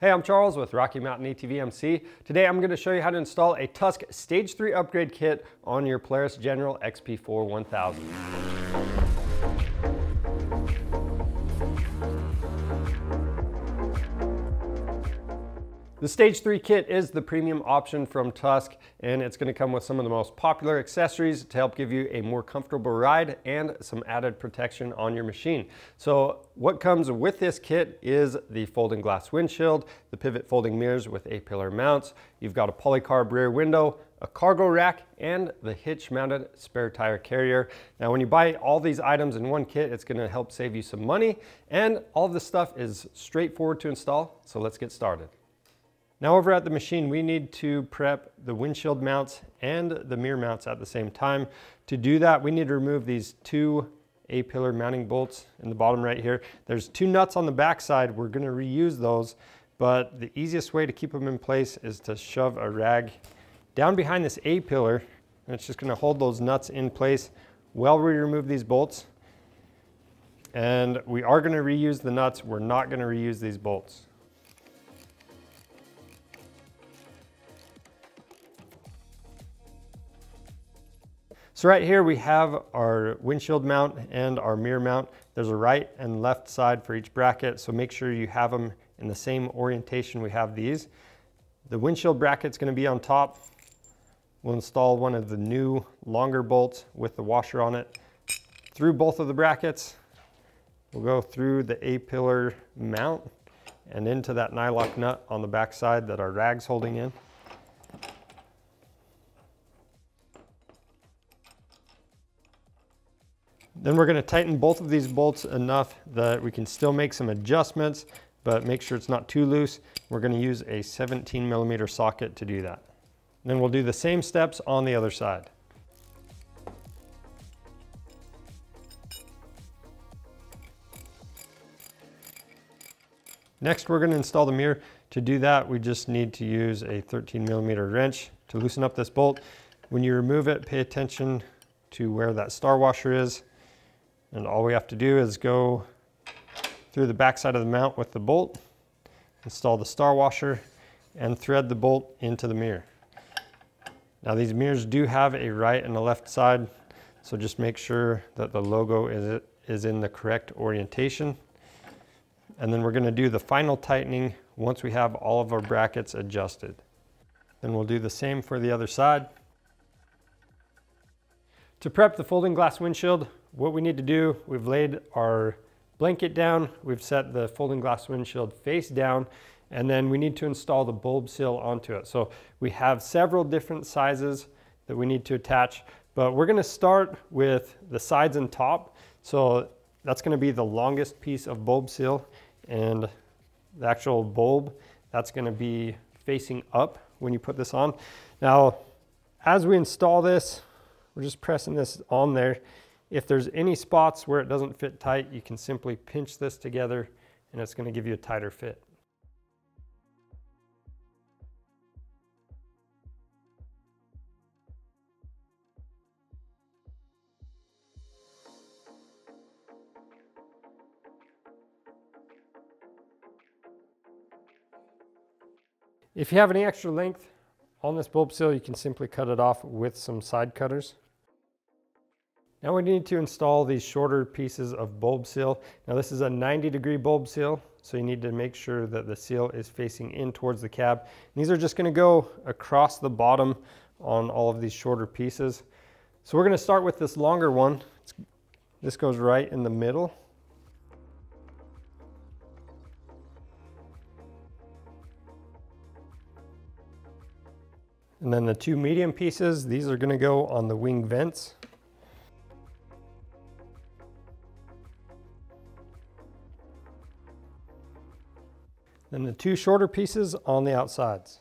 Hey, I'm Charles with Rocky Mountain ATV Today I'm going to show you how to install a Tusk Stage 3 upgrade kit on your Polaris General XP4 1000. The Stage 3 kit is the premium option from Tusk and it's going to come with some of the most popular accessories to help give you a more comfortable ride and some added protection on your machine. So what comes with this kit is the folding glass windshield, the pivot folding mirrors with A-pillar mounts, you've got a polycarb rear window, a cargo rack, and the hitch mounted spare tire carrier. Now when you buy all these items in one kit, it's gonna help save you some money and all of this stuff is straightforward to install. So let's get started. Now over at the machine, we need to prep the windshield mounts and the mirror mounts at the same time. To do that, we need to remove these two A-pillar mounting bolts in the bottom right here. There's two nuts on the back side. We're gonna reuse those, but the easiest way to keep them in place is to shove a rag down behind this A-pillar, and it's just gonna hold those nuts in place while we remove these bolts. And we are gonna reuse the nuts. We're not gonna reuse these bolts. So right here we have our windshield mount and our mirror mount. There's a right and left side for each bracket, so make sure you have them in the same orientation we have these. The windshield bracket's gonna be on top. We'll install one of the new longer bolts with the washer on it through both of the brackets. We'll go through the A-pillar mount and into that nylock nut on the back side that our rag's holding in. Then we're gonna tighten both of these bolts enough that we can still make some adjustments, but make sure it's not too loose. We're gonna use a 17 millimeter socket to do that. Then we'll do the same steps on the other side. Next, we're gonna install the mirror. To do that, we just need to use a 13 millimeter wrench to loosen up this bolt. When you remove it, pay attention to where that star washer is. And all we have to do is go through the back side of the mount with the bolt, install the star washer, and thread the bolt into the mirror. Now these mirrors do have a right and a left side, so just make sure that the logo is, is in the correct orientation. And then we're gonna do the final tightening once we have all of our brackets adjusted. Then we'll do the same for the other side. To prep the folding glass windshield, what we need to do, we've laid our blanket down, we've set the folding glass windshield face down, and then we need to install the bulb seal onto it. So we have several different sizes that we need to attach, but we're gonna start with the sides and top. So that's gonna be the longest piece of bulb seal and the actual bulb, that's gonna be facing up when you put this on. Now, as we install this, we're just pressing this on there. If there's any spots where it doesn't fit tight, you can simply pinch this together and it's gonna give you a tighter fit. If you have any extra length on this bulb seal, you can simply cut it off with some side cutters. Now we need to install these shorter pieces of bulb seal. Now this is a 90 degree bulb seal, so you need to make sure that the seal is facing in towards the cab. And these are just gonna go across the bottom on all of these shorter pieces. So we're gonna start with this longer one. This goes right in the middle. And then the two medium pieces, these are gonna go on the wing vents. Then the two shorter pieces on the outsides.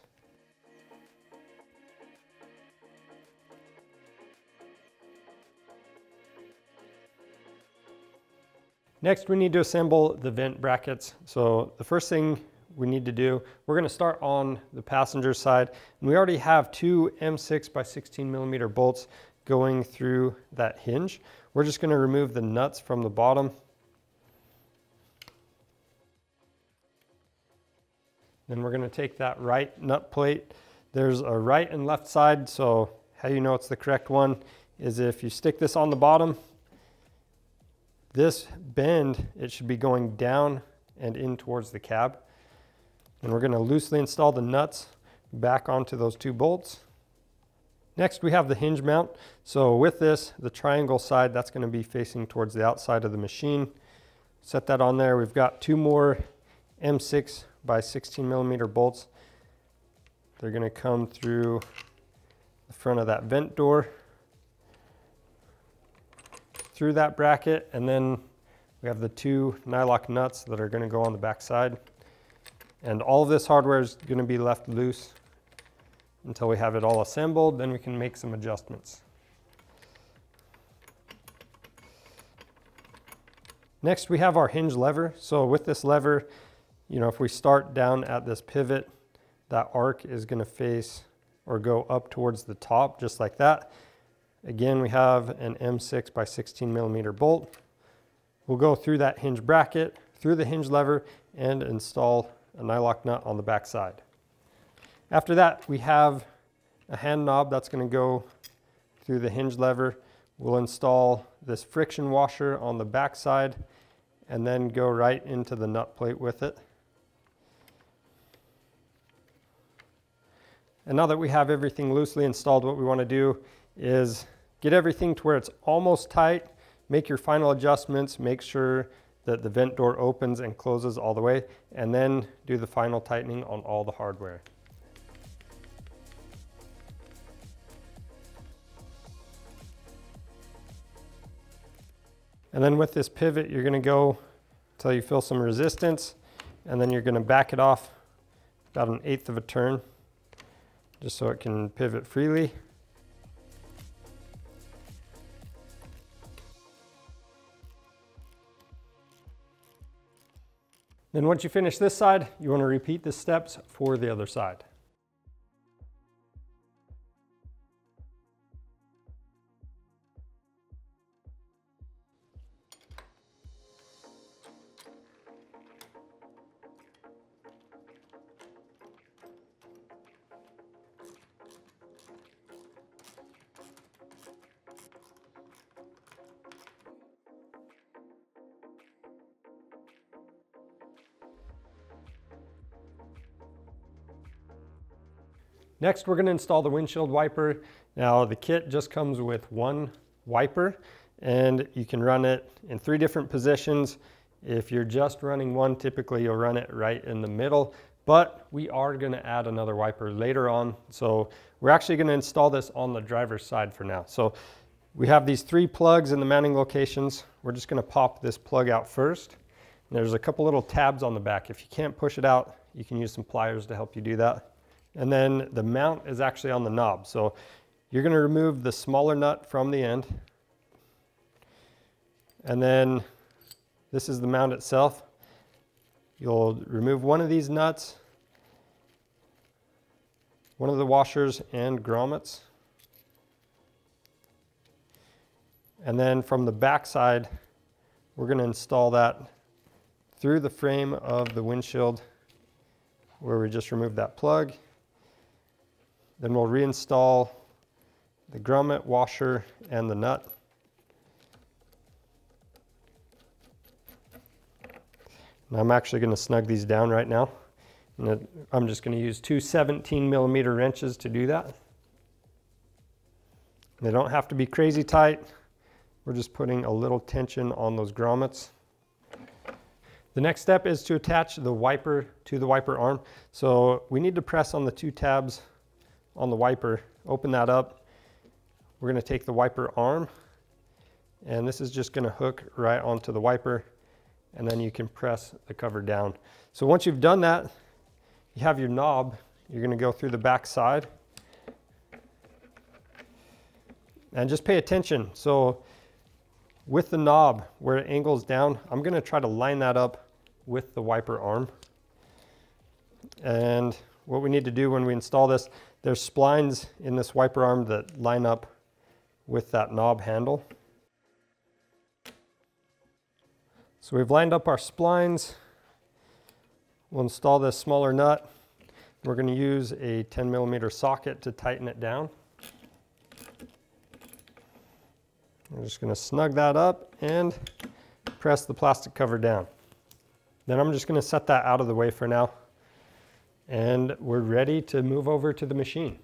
Next, we need to assemble the vent brackets. So the first thing we need to do, we're gonna start on the passenger side. And we already have two M6 by 16 millimeter bolts going through that hinge. We're just gonna remove the nuts from the bottom Then we're gonna take that right nut plate. There's a right and left side, so how you know it's the correct one is if you stick this on the bottom, this bend, it should be going down and in towards the cab. And we're gonna loosely install the nuts back onto those two bolts. Next, we have the hinge mount. So with this, the triangle side, that's gonna be facing towards the outside of the machine. Set that on there. We've got two more M6 by 16 millimeter bolts. They're gonna come through the front of that vent door, through that bracket, and then we have the two nylock nuts that are gonna go on the back side. And all of this hardware is gonna be left loose until we have it all assembled, then we can make some adjustments. Next, we have our hinge lever. So with this lever, you know, if we start down at this pivot, that arc is gonna face or go up towards the top, just like that. Again, we have an M6 by 16 millimeter bolt. We'll go through that hinge bracket, through the hinge lever, and install a nylock nut on the back side. After that, we have a hand knob that's going to go through the hinge lever. We'll install this friction washer on the back side and then go right into the nut plate with it. And now that we have everything loosely installed, what we want to do is get everything to where it's almost tight, make your final adjustments, make sure that the vent door opens and closes all the way, and then do the final tightening on all the hardware. And then with this pivot, you're gonna go until you feel some resistance, and then you're gonna back it off about an eighth of a turn, just so it can pivot freely. Then once you finish this side, you wanna repeat the steps for the other side. Next, we're gonna install the windshield wiper. Now the kit just comes with one wiper and you can run it in three different positions. If you're just running one, typically you'll run it right in the middle, but we are gonna add another wiper later on. So we're actually gonna install this on the driver's side for now. So we have these three plugs in the mounting locations. We're just gonna pop this plug out first. And there's a couple little tabs on the back. If you can't push it out, you can use some pliers to help you do that. And then the mount is actually on the knob. So you're gonna remove the smaller nut from the end. And then this is the mount itself. You'll remove one of these nuts, one of the washers and grommets. And then from the back side, we're gonna install that through the frame of the windshield where we just removed that plug. Then we'll reinstall the grommet washer and the nut. I'm actually going to snug these down right now. And I'm just going to use two 17 millimeter wrenches to do that. They don't have to be crazy tight. We're just putting a little tension on those grommets. The next step is to attach the wiper to the wiper arm. So we need to press on the two tabs on the wiper, open that up. We're gonna take the wiper arm and this is just gonna hook right onto the wiper and then you can press the cover down. So once you've done that, you have your knob, you're gonna go through the back side and just pay attention. So with the knob where it angles down, I'm gonna try to line that up with the wiper arm. And what we need to do when we install this, there's splines in this wiper arm that line up with that knob handle. So we've lined up our splines. We'll install this smaller nut We're going to use a 10 millimeter socket to tighten it down. I'm just going to snug that up and press the plastic cover down. Then I'm just going to set that out of the way for now. And we're ready to move over to the machine.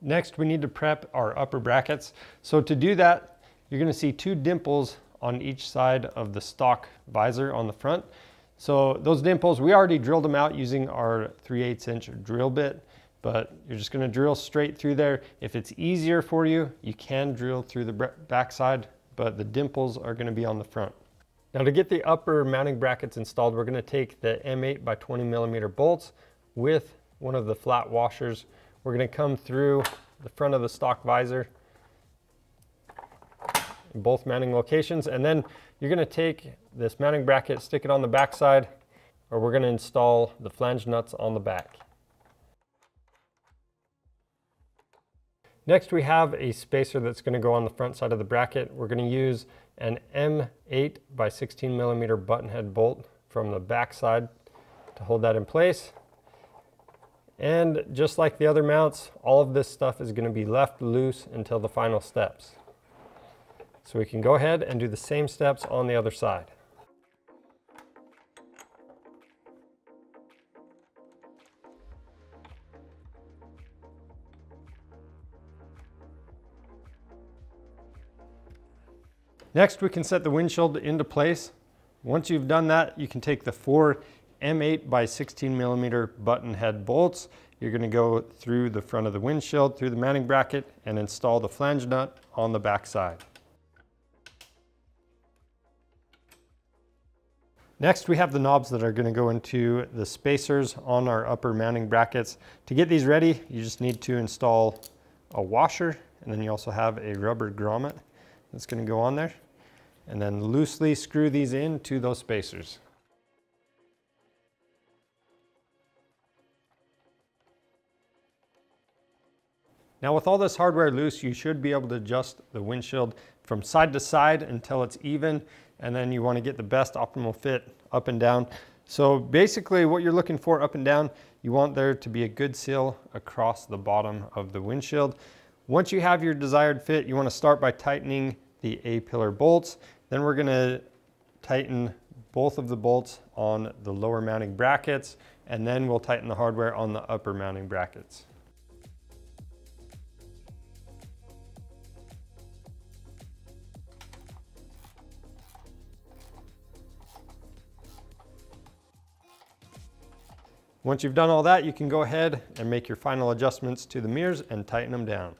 Next, we need to prep our upper brackets. So to do that, you're going to see two dimples on each side of the stock visor on the front. So those dimples, we already drilled them out using our 3 8 inch drill bit, but you're just gonna drill straight through there. If it's easier for you, you can drill through the backside, but the dimples are gonna be on the front. Now to get the upper mounting brackets installed, we're gonna take the M8 by 20 millimeter bolts with one of the flat washers. We're gonna come through the front of the stock visor in both mounting locations. And then you're gonna take this mounting bracket, stick it on the back side, or we're gonna install the flange nuts on the back. Next we have a spacer that's gonna go on the front side of the bracket. We're gonna use an M8 by 16 millimeter button head bolt from the back side to hold that in place. And just like the other mounts, all of this stuff is gonna be left loose until the final steps. So we can go ahead and do the same steps on the other side. Next, we can set the windshield into place. Once you've done that, you can take the four M8 by 16 millimeter button head bolts. You're gonna go through the front of the windshield, through the mounting bracket, and install the flange nut on the back side. Next, we have the knobs that are gonna go into the spacers on our upper mounting brackets. To get these ready, you just need to install a washer, and then you also have a rubber grommet that's gonna go on there. And then loosely screw these into those spacers. Now with all this hardware loose, you should be able to adjust the windshield from side to side until it's even and then you want to get the best optimal fit up and down. So basically what you're looking for up and down, you want there to be a good seal across the bottom of the windshield. Once you have your desired fit, you want to start by tightening the A-pillar bolts. Then we're going to tighten both of the bolts on the lower mounting brackets, and then we'll tighten the hardware on the upper mounting brackets. Once you've done all that, you can go ahead and make your final adjustments to the mirrors and tighten them down.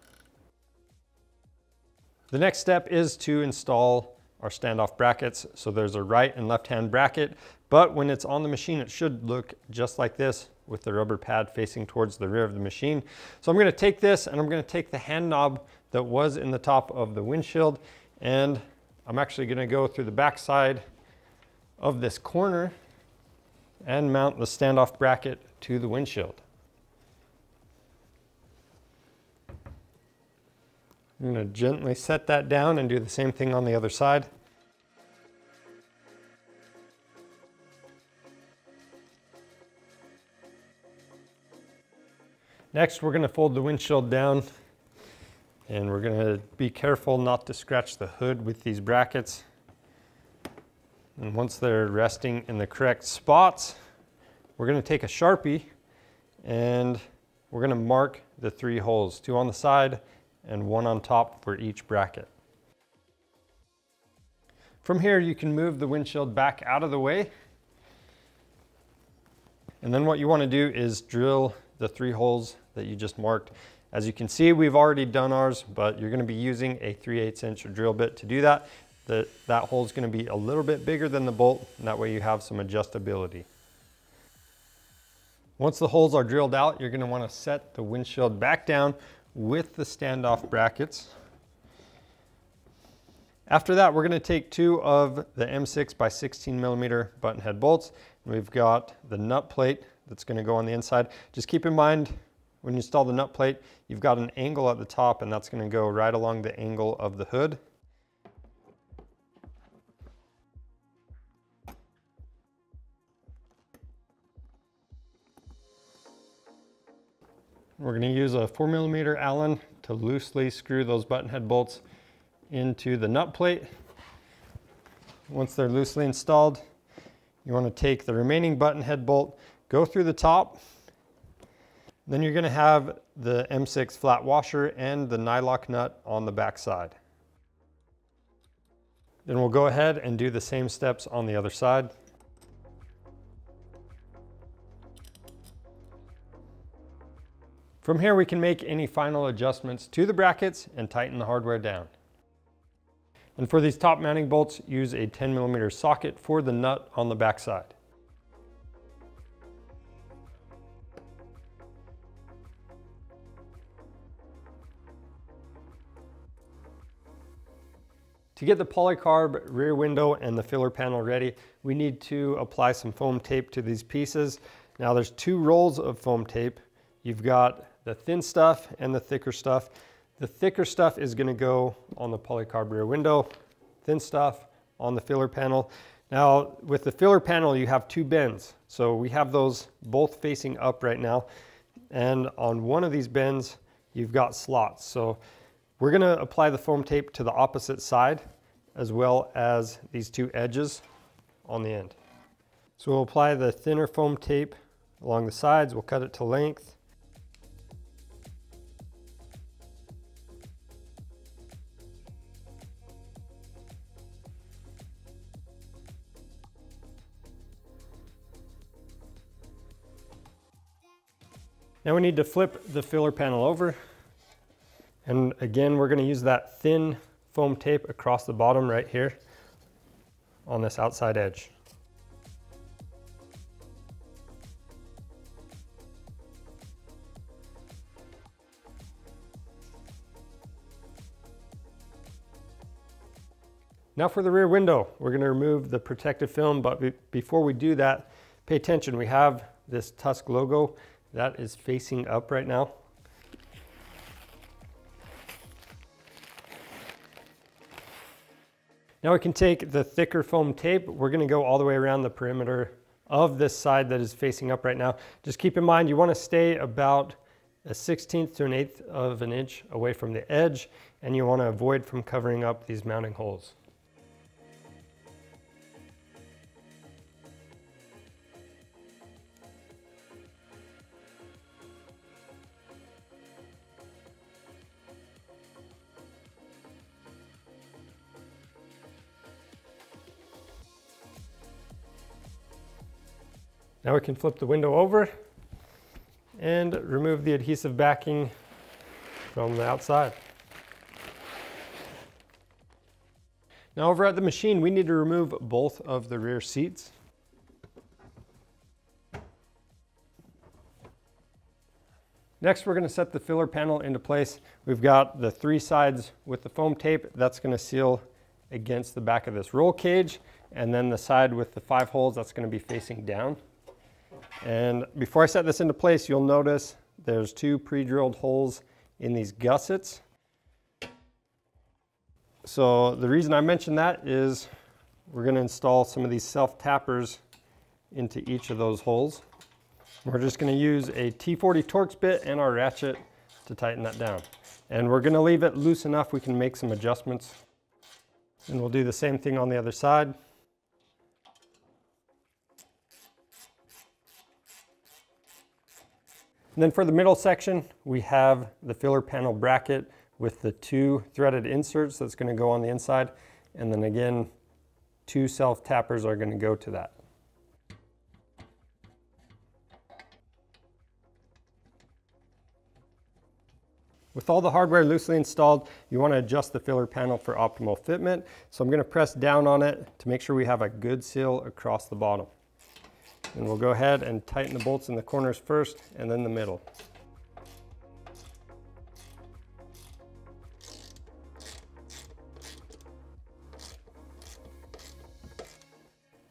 The next step is to install our standoff brackets. So there's a right and left hand bracket, but when it's on the machine, it should look just like this with the rubber pad facing towards the rear of the machine. So I'm gonna take this and I'm gonna take the hand knob that was in the top of the windshield and I'm actually gonna go through the back side of this corner and mount the standoff bracket to the windshield. I'm going to gently set that down and do the same thing on the other side. Next, we're going to fold the windshield down and we're going to be careful not to scratch the hood with these brackets. And once they're resting in the correct spots, we're gonna take a Sharpie and we're gonna mark the three holes, two on the side and one on top for each bracket. From here, you can move the windshield back out of the way. And then what you wanna do is drill the three holes that you just marked. As you can see, we've already done ours, but you're gonna be using a 3 8 inch drill bit to do that that, that hole is going to be a little bit bigger than the bolt, and that way you have some adjustability. Once the holes are drilled out, you're going to want to set the windshield back down with the standoff brackets. After that, we're going to take two of the M6 by 16 millimeter button head bolts. We've got the nut plate that's going to go on the inside. Just keep in mind when you install the nut plate, you've got an angle at the top and that's going to go right along the angle of the hood. We're going to use a 4 millimeter Allen to loosely screw those button head bolts into the nut plate. Once they're loosely installed, you want to take the remaining button head bolt, go through the top, then you're going to have the M6 flat washer and the nylock nut on the back side. Then we'll go ahead and do the same steps on the other side. From here we can make any final adjustments to the brackets and tighten the hardware down. And for these top mounting bolts, use a 10 millimeter socket for the nut on the back side. To get the polycarb rear window and the filler panel ready, we need to apply some foam tape to these pieces. Now there's two rolls of foam tape. You've got the thin stuff and the thicker stuff. The thicker stuff is gonna go on the polycarb rear window, thin stuff on the filler panel. Now with the filler panel, you have two bends. So we have those both facing up right now. And on one of these bends, you've got slots. So we're gonna apply the foam tape to the opposite side as well as these two edges on the end. So we'll apply the thinner foam tape along the sides. We'll cut it to length. Now we need to flip the filler panel over. And again, we're gonna use that thin foam tape across the bottom right here on this outside edge. Now for the rear window, we're gonna remove the protective film, but before we do that, pay attention, we have this Tusk logo that is facing up right now. Now we can take the thicker foam tape. We're gonna go all the way around the perimeter of this side that is facing up right now. Just keep in mind, you wanna stay about a 16th to an eighth of an inch away from the edge, and you wanna avoid from covering up these mounting holes. Now we can flip the window over and remove the adhesive backing from the outside. Now over at the machine, we need to remove both of the rear seats. Next, we're gonna set the filler panel into place. We've got the three sides with the foam tape. That's gonna seal against the back of this roll cage. And then the side with the five holes, that's gonna be facing down. And before I set this into place, you'll notice there's two pre-drilled holes in these gussets. So the reason I mention that is we're gonna install some of these self-tappers into each of those holes. We're just gonna use a T40 Torx bit and our ratchet to tighten that down. And we're gonna leave it loose enough we can make some adjustments. And we'll do the same thing on the other side. And then for the middle section, we have the filler panel bracket with the two threaded inserts that's gonna go on the inside. And then again, two self tappers are gonna go to that. With all the hardware loosely installed, you want to adjust the filler panel for optimal fitment. So I'm going to press down on it to make sure we have a good seal across the bottom. And we'll go ahead and tighten the bolts in the corners first and then the middle.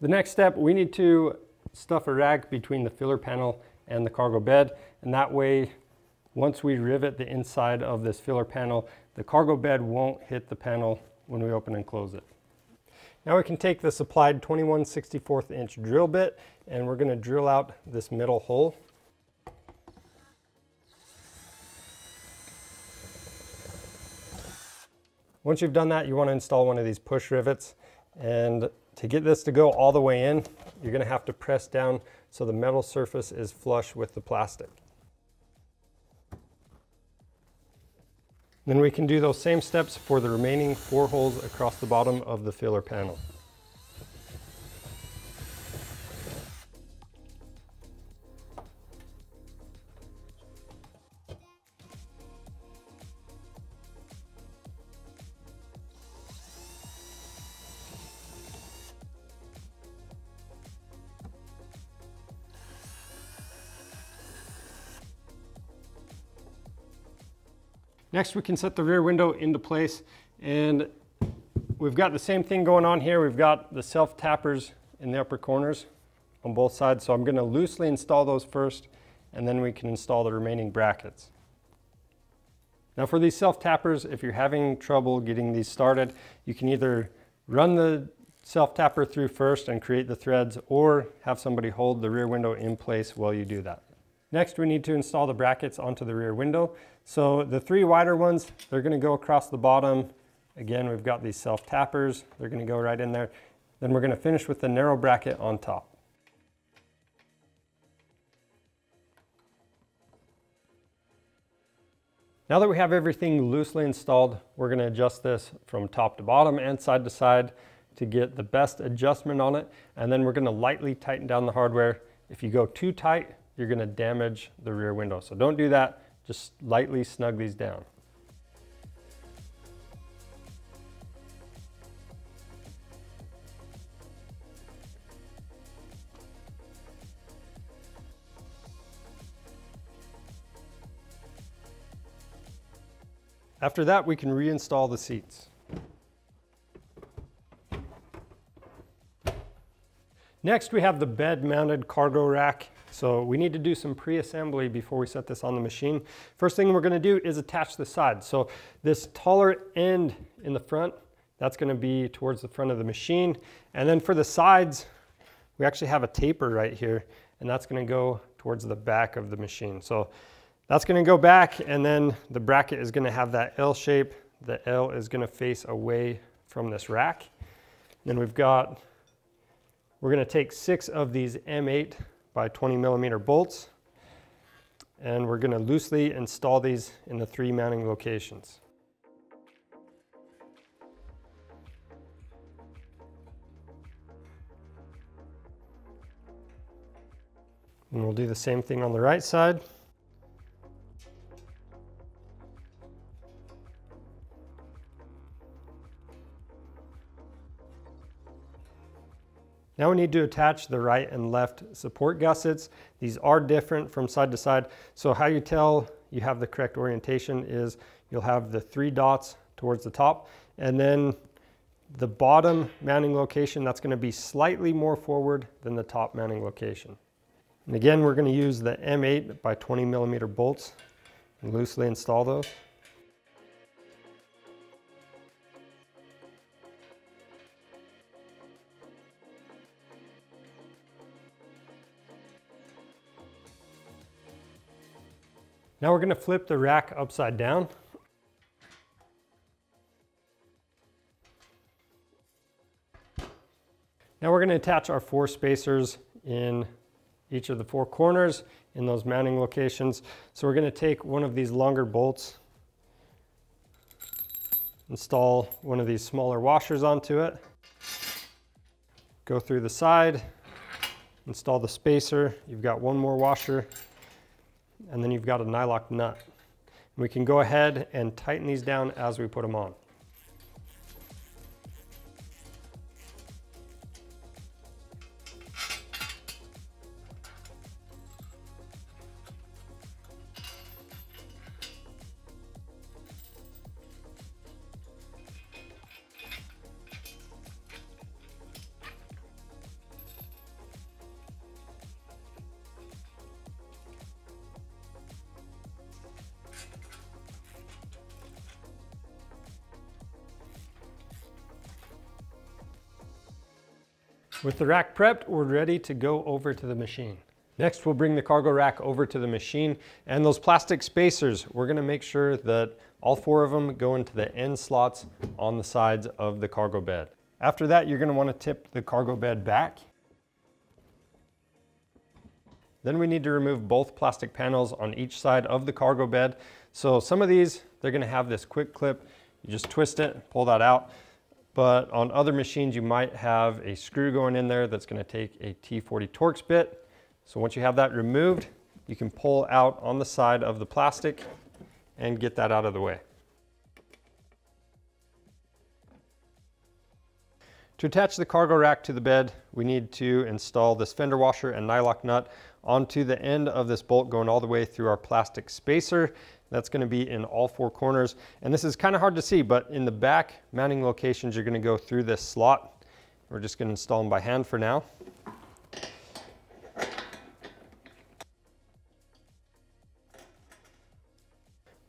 The next step, we need to stuff a rag between the filler panel and the cargo bed. And that way, once we rivet the inside of this filler panel, the cargo bed won't hit the panel when we open and close it. Now we can take the supplied 21 64th inch drill bit and we're going to drill out this middle hole. Once you've done that, you want to install one of these push rivets. And to get this to go all the way in, you're going to have to press down so the metal surface is flush with the plastic. Then we can do those same steps for the remaining four holes across the bottom of the filler panel. Next, we can set the rear window into place and we've got the same thing going on here. We've got the self tappers in the upper corners on both sides. So I'm gonna loosely install those first and then we can install the remaining brackets. Now for these self tappers, if you're having trouble getting these started, you can either run the self tapper through first and create the threads or have somebody hold the rear window in place while you do that. Next, we need to install the brackets onto the rear window. So the three wider ones, they're gonna go across the bottom. Again, we've got these self tappers. They're gonna go right in there. Then we're gonna finish with the narrow bracket on top. Now that we have everything loosely installed, we're gonna adjust this from top to bottom and side to side to get the best adjustment on it. And then we're gonna lightly tighten down the hardware. If you go too tight, you're gonna damage the rear window. So don't do that, just lightly snug these down. After that, we can reinstall the seats. Next, we have the bed mounted cargo rack. So we need to do some pre-assembly before we set this on the machine. First thing we're gonna do is attach the sides. So this taller end in the front, that's gonna be towards the front of the machine. And then for the sides, we actually have a taper right here, and that's gonna go towards the back of the machine. So that's gonna go back, and then the bracket is gonna have that L shape. The L is gonna face away from this rack. Then we've got, we're gonna take six of these M8 by 20 millimeter bolts. And we're gonna loosely install these in the three mounting locations. And we'll do the same thing on the right side. Now we need to attach the right and left support gussets. These are different from side to side. So how you tell you have the correct orientation is you'll have the three dots towards the top and then the bottom mounting location, that's gonna be slightly more forward than the top mounting location. And again, we're gonna use the M8 by 20 millimeter bolts and loosely install those. Now we're gonna flip the rack upside down. Now we're gonna attach our four spacers in each of the four corners in those mounting locations. So we're gonna take one of these longer bolts, install one of these smaller washers onto it, go through the side, install the spacer. You've got one more washer and then you've got a nylock nut. We can go ahead and tighten these down as we put them on. With the rack prepped, we're ready to go over to the machine. Next, we'll bring the cargo rack over to the machine and those plastic spacers, we're gonna make sure that all four of them go into the end slots on the sides of the cargo bed. After that, you're gonna to want to tip the cargo bed back. Then we need to remove both plastic panels on each side of the cargo bed. So some of these, they're gonna have this quick clip. You just twist it, pull that out. But on other machines, you might have a screw going in there that's gonna take a T40 Torx bit so once you have that removed, you can pull out on the side of the plastic and get that out of the way. To attach the cargo rack to the bed, we need to install this fender washer and nylock nut onto the end of this bolt going all the way through our plastic spacer. That's gonna be in all four corners. And this is kind of hard to see, but in the back mounting locations, you're gonna go through this slot. We're just gonna install them by hand for now.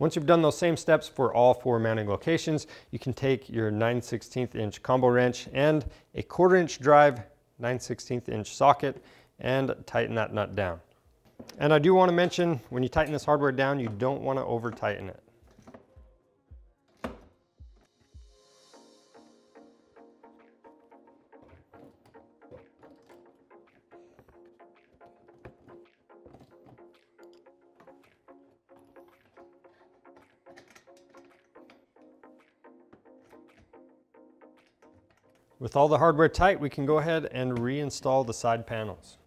Once you've done those same steps for all four mounting locations, you can take your 9 16 inch combo wrench and a quarter inch drive 9 16 inch socket and tighten that nut down. And I do want to mention when you tighten this hardware down, you don't want to over tighten it. With all the hardware tight, we can go ahead and reinstall the side panels.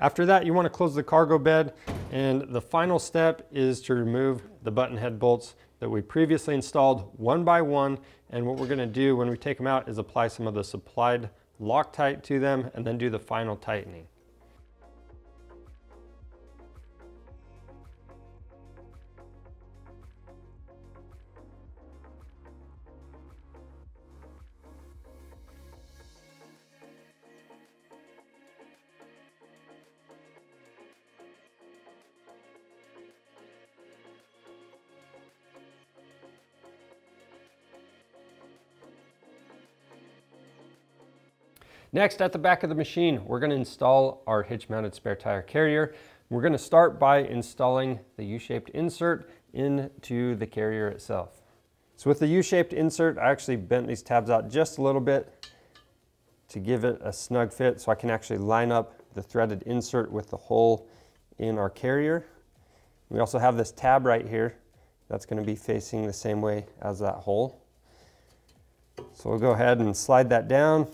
After that, you want to close the cargo bed and the final step is to remove the button head bolts that we previously installed one by one. And what we're going to do when we take them out is apply some of the supplied Loctite to them and then do the final tightening. Next, at the back of the machine, we're gonna install our hitch-mounted spare tire carrier. We're gonna start by installing the U-shaped insert into the carrier itself. So with the U-shaped insert, I actually bent these tabs out just a little bit to give it a snug fit so I can actually line up the threaded insert with the hole in our carrier. We also have this tab right here that's going to be facing the same way as that hole. So we'll go ahead and slide that down.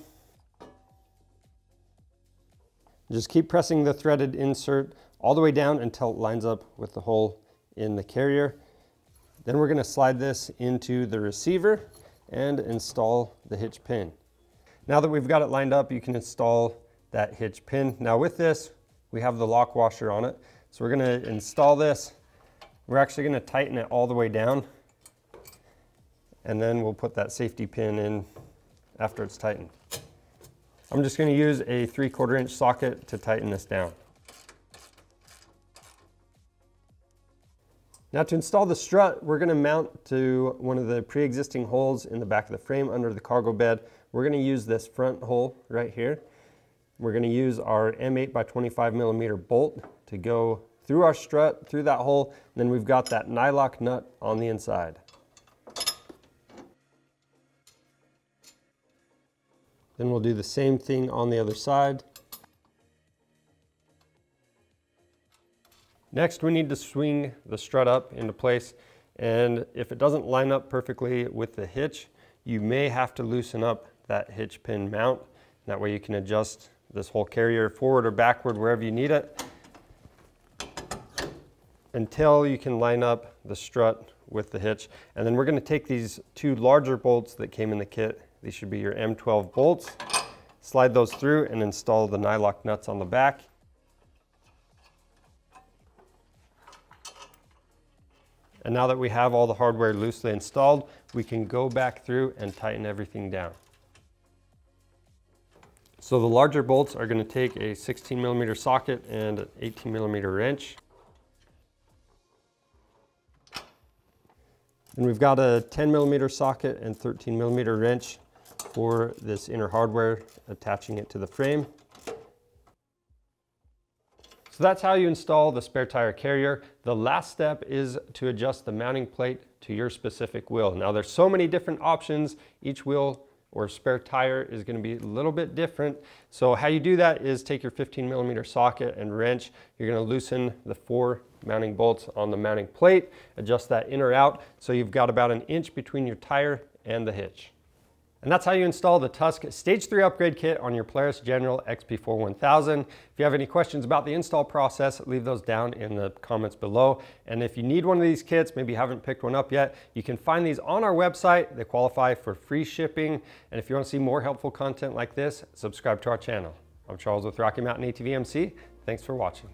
Just keep pressing the threaded insert all the way down until it lines up with the hole in the carrier. Then we're going to slide this into the receiver and install the hitch pin. Now that we've got it lined up, you can install that hitch pin. Now with this, we have the lock washer on it. So we're going to install this. We're actually going to tighten it all the way down. And then we'll put that safety pin in after it's tightened. I'm just going to use a 3 quarter inch socket to tighten this down. Now to install the strut, we're going to mount to one of the pre-existing holes in the back of the frame under the cargo bed. We're going to use this front hole right here. We're going to use our M8 by 25 millimeter bolt to go through our strut, through that hole, and then we've got that nylock nut on the inside. Then we'll do the same thing on the other side. Next, we need to swing the strut up into place. And if it doesn't line up perfectly with the hitch, you may have to loosen up that hitch pin mount. That way you can adjust this whole carrier forward or backward, wherever you need it, until you can line up the strut with the hitch. And then we're gonna take these two larger bolts that came in the kit these should be your M12 bolts. Slide those through and install the nylock nuts on the back. And now that we have all the hardware loosely installed, we can go back through and tighten everything down. So the larger bolts are going to take a 16 millimeter socket and an 18 millimeter wrench. And we've got a 10 millimeter socket and 13 millimeter wrench for this inner hardware, attaching it to the frame. So that's how you install the spare tire carrier. The last step is to adjust the mounting plate to your specific wheel. Now there's so many different options. Each wheel or spare tire is gonna be a little bit different. So how you do that is take your 15 millimeter socket and wrench. You're gonna loosen the four mounting bolts on the mounting plate, adjust that in or out. So you've got about an inch between your tire and the hitch. And that's how you install the Tusk Stage 3 upgrade kit on your Polaris General XP4 1000. If you have any questions about the install process, leave those down in the comments below. And if you need one of these kits, maybe you haven't picked one up yet, you can find these on our website. They qualify for free shipping. And if you want to see more helpful content like this, subscribe to our channel. I'm Charles with Rocky Mountain ATV MC. Thanks for watching.